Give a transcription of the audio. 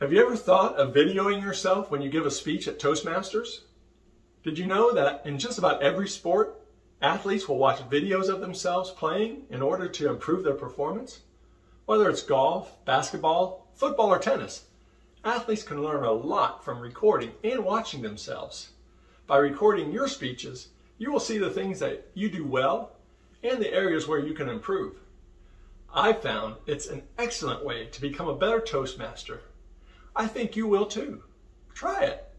Have you ever thought of videoing yourself when you give a speech at Toastmasters? Did you know that in just about every sport, athletes will watch videos of themselves playing in order to improve their performance? Whether it's golf, basketball, football, or tennis, athletes can learn a lot from recording and watching themselves. By recording your speeches, you will see the things that you do well and the areas where you can improve. I found it's an excellent way to become a better Toastmaster. I think you will too. Try it.